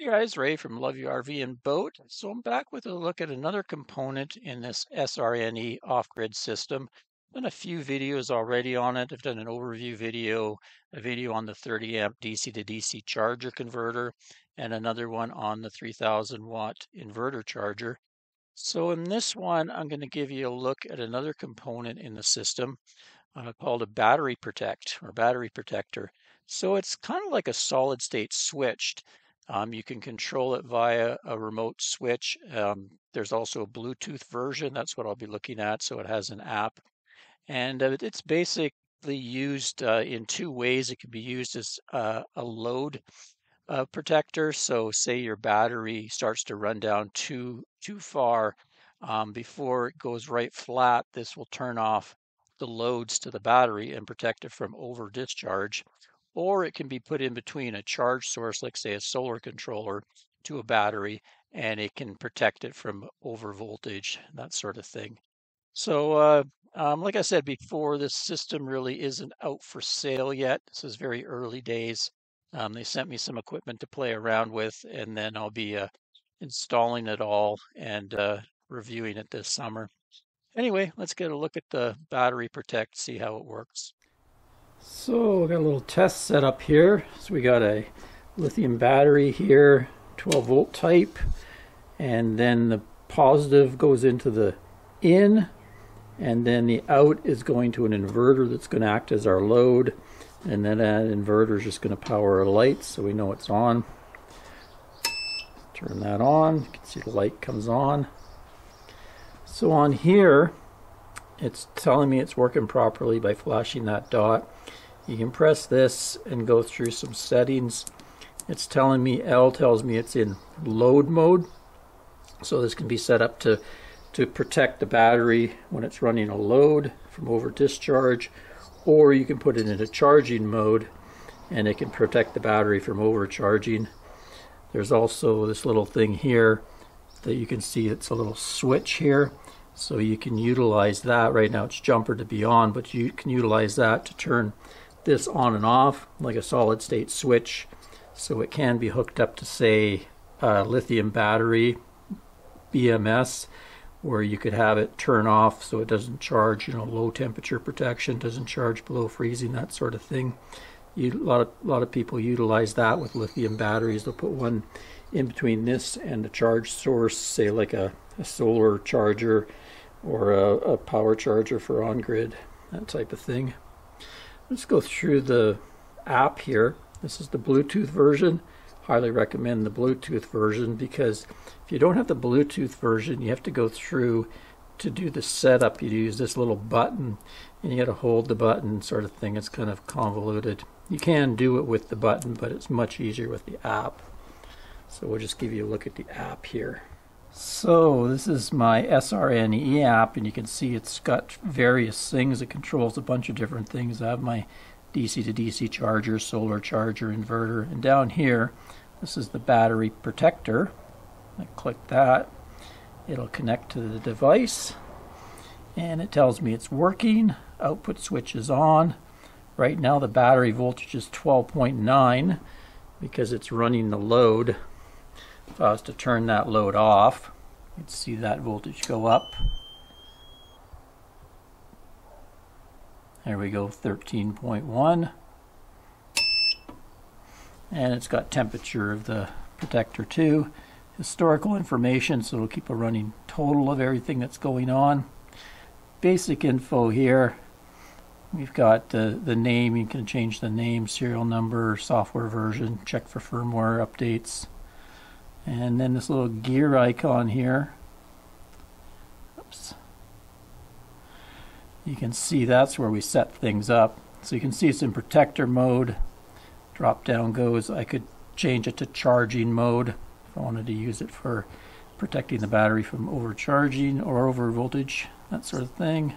Hey guys, Ray from Love Your RV and Boat. So I'm back with a look at another component in this SRNE off-grid system. I've done a few videos already on it. I've done an overview video, a video on the 30 amp DC to DC charger converter, and another one on the 3000 watt inverter charger. So in this one, I'm going to give you a look at another component in the system uh, called a battery protect or battery protector. So it's kind of like a solid state switched. Um, you can control it via a remote switch. Um, there's also a Bluetooth version. That's what I'll be looking at. So it has an app. And uh, it's basically used uh, in two ways. It can be used as uh, a load uh, protector. So say your battery starts to run down too, too far um, before it goes right flat, this will turn off the loads to the battery and protect it from over discharge or it can be put in between a charge source, like say a solar controller, to a battery, and it can protect it from over voltage, that sort of thing. So, uh, um, like I said before, this system really isn't out for sale yet. This is very early days. Um, they sent me some equipment to play around with, and then I'll be uh, installing it all and uh, reviewing it this summer. Anyway, let's get a look at the battery protect, see how it works. So we got a little test set up here. So we got a lithium battery here, 12 volt type, and then the positive goes into the in, and then the out is going to an inverter that's going to act as our load, and then that inverter is just going to power our lights so we know it's on. Turn that on, you can see the light comes on. So on here, it's telling me it's working properly by flashing that dot. You can press this and go through some settings. It's telling me, L tells me it's in load mode. So this can be set up to, to protect the battery when it's running a load from over discharge. Or you can put it into charging mode and it can protect the battery from overcharging. There's also this little thing here that you can see it's a little switch here so you can utilize that. Right now it's jumper to be on, but you can utilize that to turn this on and off like a solid state switch. So it can be hooked up to say a lithium battery BMS where you could have it turn off so it doesn't charge, you know, low temperature protection, doesn't charge below freezing, that sort of thing. You, a lot of a lot of people utilize that with lithium batteries. They'll put one in between this and the charge source, say like a, a solar charger or a, a power charger for on-grid, that type of thing. Let's go through the app here. This is the Bluetooth version. Highly recommend the Bluetooth version because if you don't have the Bluetooth version, you have to go through to do the setup. You use this little button and you got to hold the button sort of thing. It's kind of convoluted. You can do it with the button, but it's much easier with the app. So we'll just give you a look at the app here. So this is my SRNE app and you can see it's got various things. It controls a bunch of different things. I have my DC to DC charger, solar charger, inverter, and down here this is the battery protector. I click that. It'll connect to the device and it tells me it's working. Output switch is on. Right now the battery voltage is 12.9 because it's running the load if I was to turn that load off, you'd see that voltage go up. There we go, 13.1. And it's got temperature of the protector too. Historical information, so it'll keep a running total of everything that's going on. Basic info here. We've got the, the name, you can change the name, serial number, software version, check for firmware updates. And then this little gear icon here. Oops. You can see that's where we set things up. So you can see it's in protector mode. Drop down goes. I could change it to charging mode if I wanted to use it for protecting the battery from overcharging or over voltage, that sort of thing.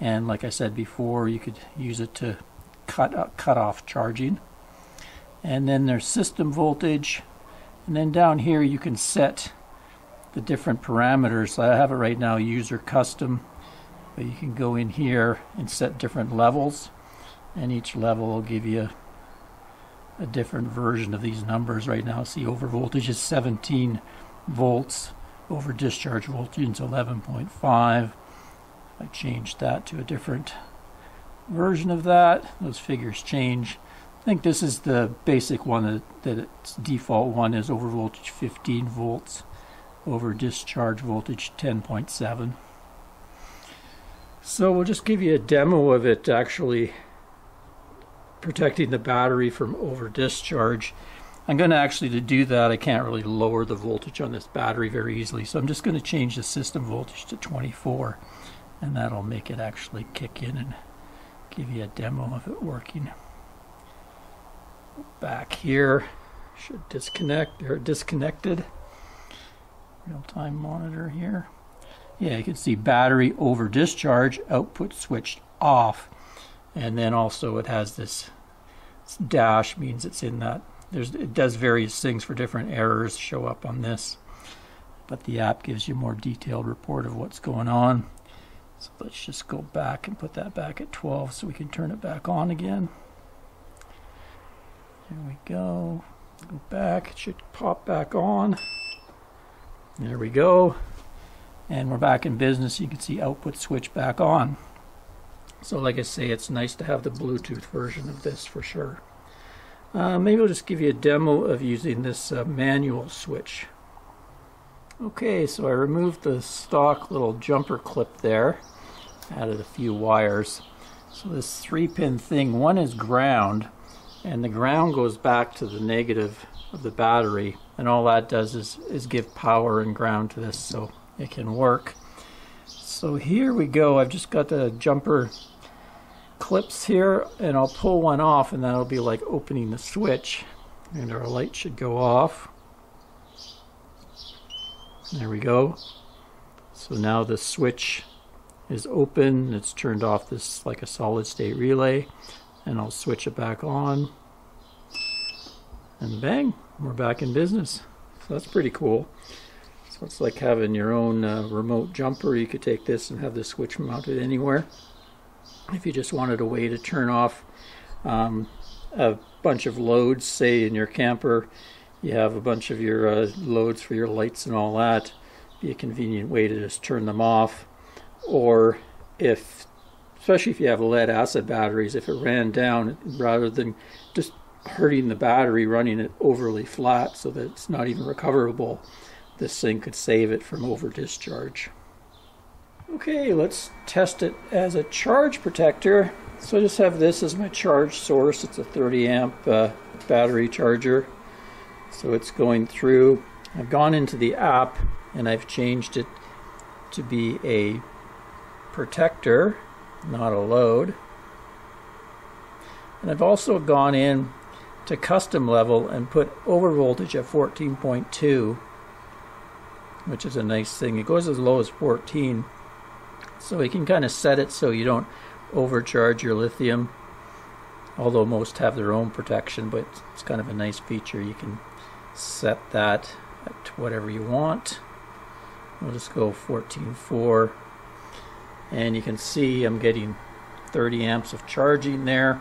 And like I said before, you could use it to cut, uh, cut off charging. And then there's system voltage, and then down here you can set the different parameters. I have it right now user custom, but you can go in here and set different levels and each level will give you a different version of these numbers right now. See, over voltage is 17 volts, over discharge voltage is 11.5. I changed that to a different version of that. Those figures change. I think this is the basic one that, that its default one is over voltage 15 volts, over discharge voltage 10.7. So we'll just give you a demo of it actually protecting the battery from over discharge. I'm going to actually to do that I can't really lower the voltage on this battery very easily so I'm just going to change the system voltage to 24 and that'll make it actually kick in and give you a demo of it working. Back here should disconnect or disconnected real-time monitor here. Yeah, you can see battery over discharge, output switched off. And then also it has this dash means it's in that. There's, it does various things for different errors show up on this. But the app gives you more detailed report of what's going on. So let's just go back and put that back at 12 so we can turn it back on again. There we go. Go back. It should pop back on. There we go. And we're back in business. You can see output switch back on. So like I say, it's nice to have the Bluetooth version of this for sure. Uh, maybe I'll just give you a demo of using this uh, manual switch. Okay, so I removed the stock little jumper clip there, added a few wires. So this three pin thing, one is ground, and the ground goes back to the negative of the battery, and all that does is, is give power and ground to this so it can work. So here we go, I've just got the jumper clips here, and I'll pull one off, and that'll be like opening the switch, and our light should go off. There we go. So now the switch is open. It's turned off this like a solid state relay. And I'll switch it back on. And bang, we're back in business. So that's pretty cool. So it's like having your own uh, remote jumper. You could take this and have the switch mounted anywhere. If you just wanted a way to turn off um, a bunch of loads, say in your camper, you have a bunch of your uh, loads for your lights and all that be a convenient way to just turn them off or if especially if you have lead acid batteries if it ran down rather than just hurting the battery running it overly flat so that it's not even recoverable this thing could save it from over discharge okay let's test it as a charge protector. So I just have this as my charge source. It's a 30 amp uh, battery charger. So it's going through. I've gone into the app and I've changed it to be a protector, not a load. And I've also gone in to custom level and put over voltage at 14.2, which is a nice thing. It goes as low as 14. So you can kind of set it so you don't overcharge your lithium although most have their own protection but it's kind of a nice feature you can set that to whatever you want. We'll just go 14.4 and you can see I'm getting 30 amps of charging there.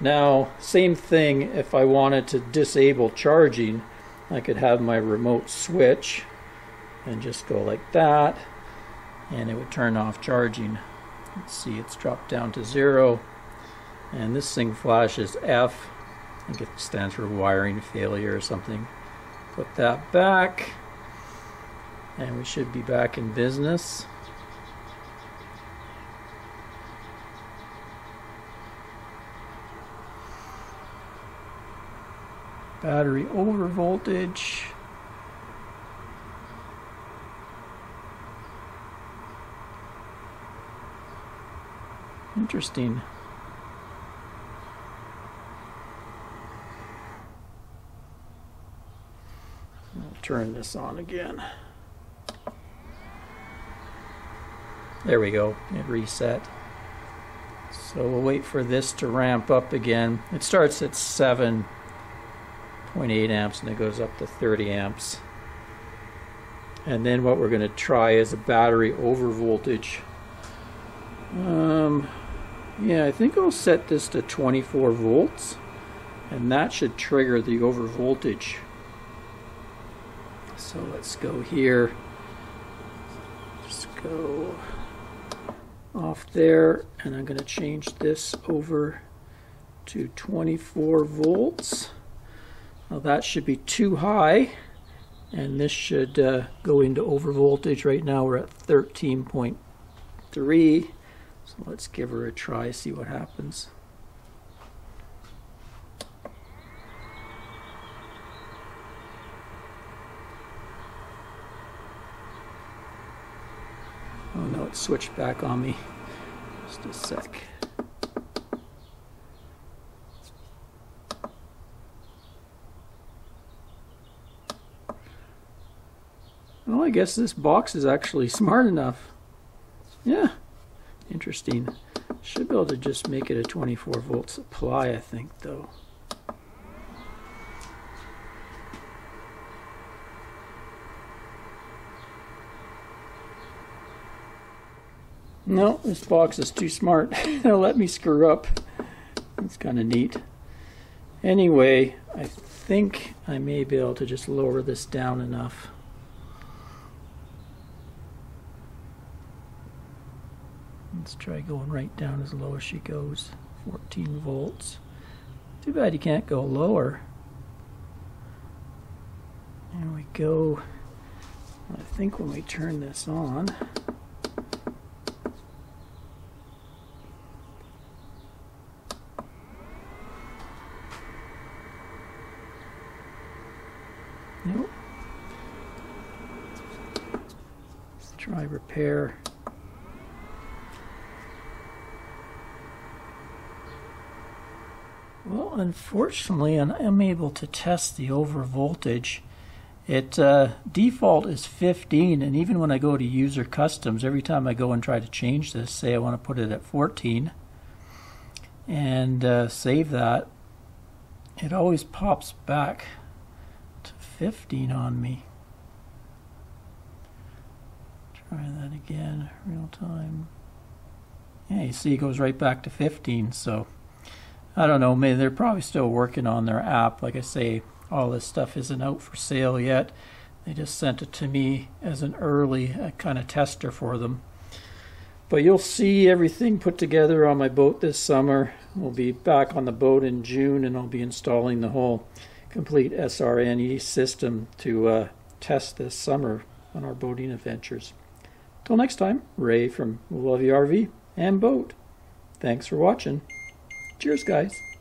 Now same thing if I wanted to disable charging I could have my remote switch and just go like that and it would turn off charging. Let's see it's dropped down to zero and this thing flashes F I think it stands for wiring failure or something. Put that back. And we should be back in business. Battery over voltage. Interesting. turn this on again. There we go, it reset. So we'll wait for this to ramp up again. It starts at 7.8 amps and it goes up to 30 amps. And then what we're going to try is a battery over voltage. Um, yeah, I think I'll set this to 24 volts and that should trigger the over voltage. So let's go here. Just go off there, and I'm going to change this over to 24 volts. Now that should be too high, and this should uh, go into over voltage. Right now we're at 13.3, so let's give her a try, see what happens. Oh no, it switched back on me. Just a sec. I guess this box is actually smart enough. Yeah, interesting. Should be able to just make it a 24 volt supply, I think, though. No, this box is too smart. It'll let me screw up. It's kind of neat. Anyway, I think I may be able to just lower this down enough. Let's try going right down as low as she goes. 14 volts. Too bad you can't go lower. There we go. I think when we turn this on, Nope. Let's try repair. Well, unfortunately, I'm unable to test the over voltage. It uh, default is 15, and even when I go to user customs, every time I go and try to change this, say I want to put it at 14 and uh, save that, it always pops back to 15 on me. Try that again, real time. Yeah, you see it goes right back to 15, so I don't know, maybe they're probably still working on their app. Like I say, all this stuff isn't out for sale yet. They just sent it to me as an early uh, kind of tester for them. But you'll see everything put together on my boat this summer. We'll be back on the boat in June and I'll be installing the whole complete SRNE system to uh, test this summer on our boating adventures. Till next time, Ray from Love Your RV and Boat. Thanks for watching. Cheers, guys.